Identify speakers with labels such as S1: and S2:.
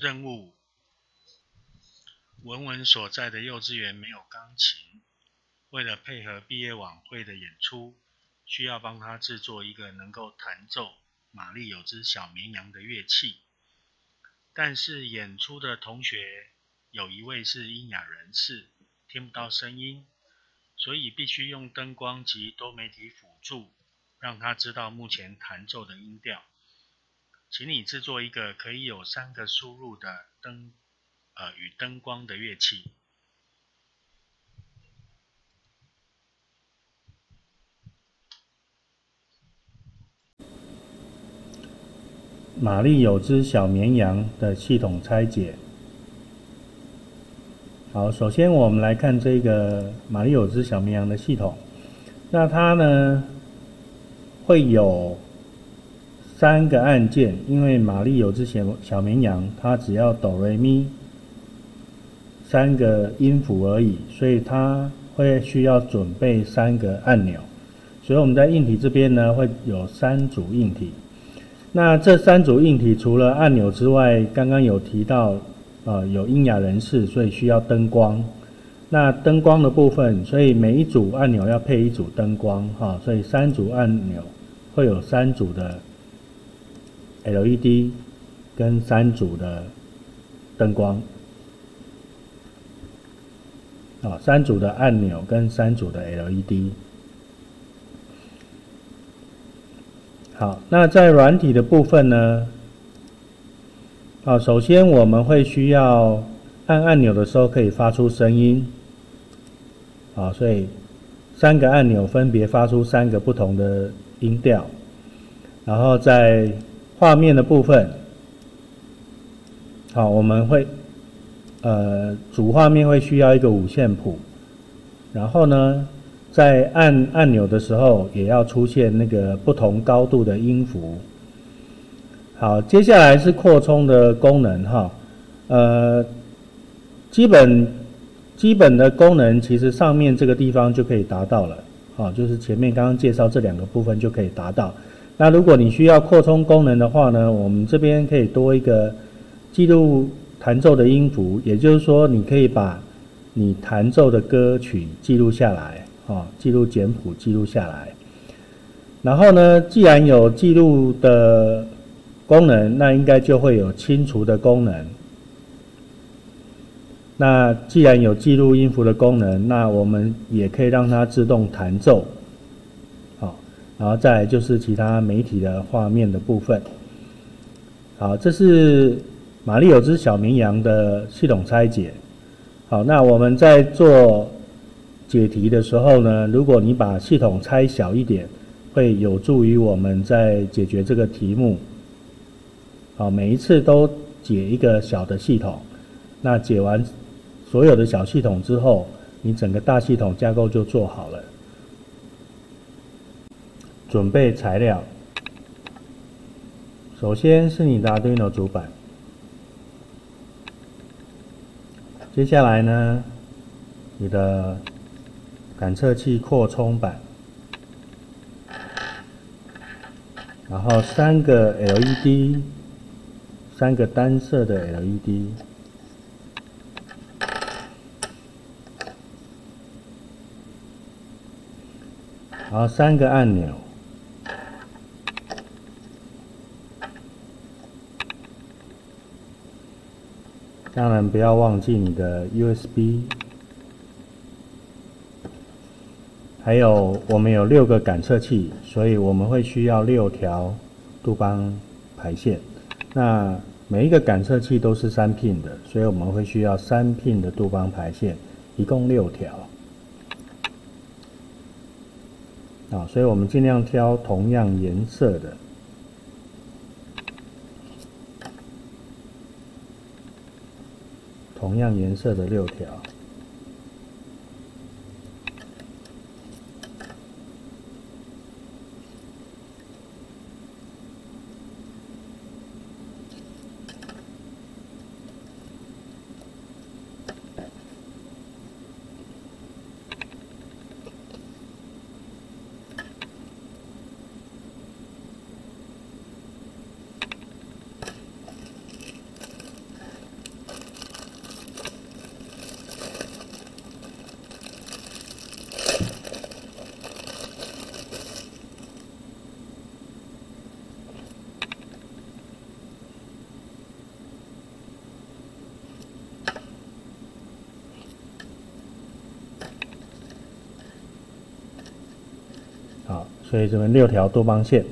S1: 任务。文文所在的幼稚园没有钢琴，为了配合毕业晚会的演出，需要帮他制作一个能够弹奏《玛丽有只小绵羊》的乐器。但是演出的同学有一位是音哑人士，听不到声音，所以必须用灯光及多媒体辅助，让他知道目前弹奏的音调。请你制作一个可以有三个输入的灯。呃，与灯光的乐器。
S2: 玛丽有只小绵羊的系统拆解。好，首先我们来看这个玛丽有只小绵羊的系统。那它呢会有三个按键，因为玛丽有只小小绵羊，它只要哆来咪。三个音符而已，所以它会需要准备三个按钮。所以我们在硬体这边呢，会有三组硬体。那这三组硬体除了按钮之外，刚刚有提到，呃，有音哑人士，所以需要灯光。那灯光的部分，所以每一组按钮要配一组灯光，哈，所以三组按钮会有三组的 LED 跟三组的灯光。啊，三组的按钮跟三组的 LED。好，那在软体的部分呢？啊，首先我们会需要按按钮的时候可以发出声音。啊，所以三个按钮分别发出三个不同的音调。然后在画面的部分，好，我们会。呃，主画面会需要一个五线谱，然后呢，在按按钮的时候也要出现那个不同高度的音符。好，接下来是扩充的功能哈，呃，基本基本的功能其实上面这个地方就可以达到了，好，就是前面刚刚介绍这两个部分就可以达到。那如果你需要扩充功能的话呢，我们这边可以多一个记录。弹奏的音符，也就是说，你可以把你弹奏的歌曲记录下来，啊，记录简谱记录下来。然后呢，既然有记录的功能，那应该就会有清除的功能。那既然有记录音符的功能，那我们也可以让它自动弹奏，然后再就是其他媒体的画面的部分。好，这是。玛丽有只小绵羊的系统拆解，好，那我们在做解题的时候呢，如果你把系统拆小一点，会有助于我们在解决这个题目。好，每一次都解一个小的系统，那解完所有的小系统之后，你整个大系统架构就做好了。准备材料，首先是你的 Arduino 主板。接下来呢，你的感测器扩充板，然后三个 LED，三个单色的 LED，然后三个按钮。当然不要忘记你的 USB，还有我们有六个感测器，所以我们会需要六条杜邦排线。那每一个感测器都是三 pin 的，所以我们会需要三 pin 的杜邦排线，一共六条。啊，所以我们尽量挑同样颜色的。同样颜色的六条。所以这边六条多邦线。